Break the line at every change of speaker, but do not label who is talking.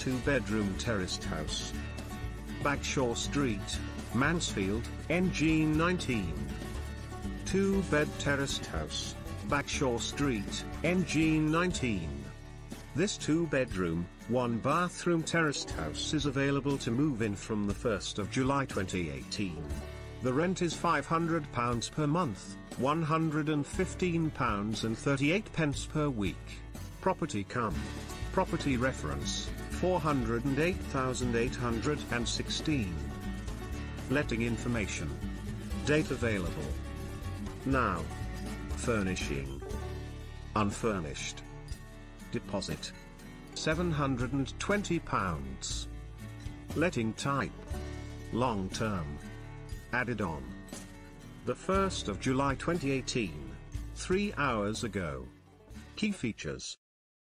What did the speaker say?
two-bedroom terraced house. Bagshaw Street, Mansfield, NG19. Two-bed terraced house, Bagshaw Street, NG19. This two-bedroom, one-bathroom terraced house is available to move in from the 1st of July 2018. The rent is £500 per month, £115 pence per week. Property come. Property reference, 408816. Letting information. Date available. Now. Furnishing. Unfurnished. Deposit. £720. Letting type. Long term. Added on. The 1st of July 2018. Three hours ago. Key features.